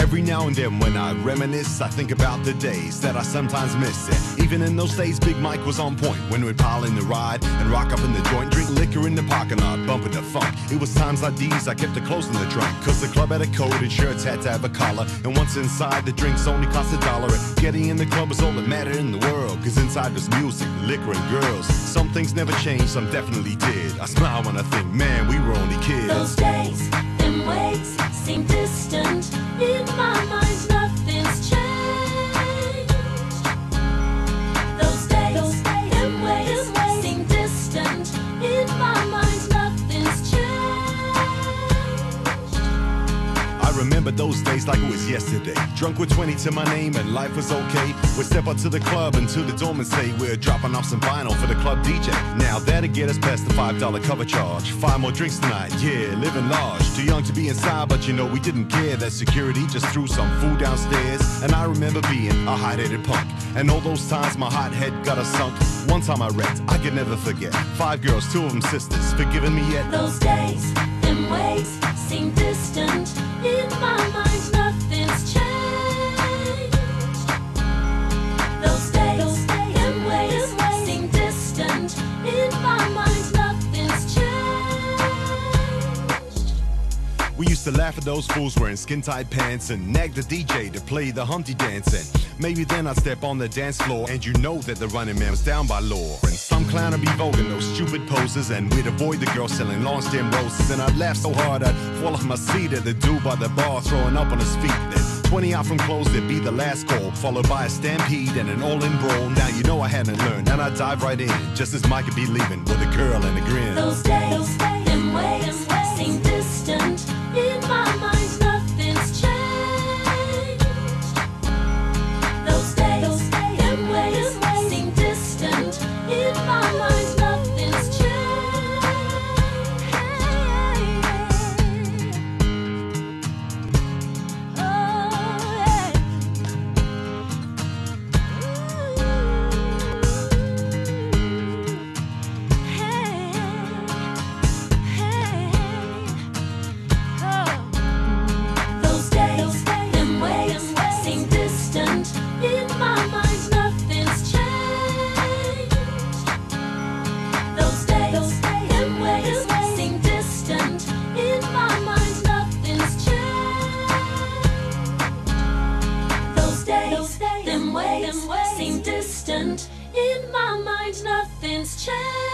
Every now and then when I reminisce, I think about the days that I sometimes miss. And even in those days, Big Mike was on point when we'd pile in the ride and rock up in the joint, drink liquor in the parking lot, bumping the funk. It was times like these I kept the clothes in the trunk, cause the club had a code and shirts had to have a collar. And once inside, the drinks only cost a dollar. And getting in the club was all that mattered in the world, cause inside was music, liquor, and girls. Some things never changed, some definitely did. I smile when I think, man, we were only kids. Those days and ways seem distant. In my mind, remember those days like it was yesterday. Drunk with 20 to my name and life was okay. We'd step up to the club to the dorm and say we're dropping off some vinyl for the club DJ. Now that'll get us past the $5 cover charge. Five more drinks tonight, yeah, living large. Too young to be inside, but you know we didn't care that security just threw some food downstairs. And I remember being a hot-headed punk. And all those times my hot head got a sunk. One time I wrecked, I could never forget. Five girls, two of them sisters, forgiving me yet. Those days used to laugh at those fools wearing skin tight pants and nag the DJ to play the Humpty Dance. And maybe then I'd step on the dance floor and you know that the running man was down by law. And some clown would be voguing those stupid poses and we'd avoid the girl selling long stem roses. And I'd laugh so hard I'd fall off my seat at the dude by the bar throwing up on his feet. Then 20 out from close, there'd be the last call, followed by a stampede and an all-in brawl. Now you know I hadn't learned, and I'd dive right in, just as Mike would be leaving with a curl and a grin. Those days and ways ways seem distant. In my mind, nothing's changed.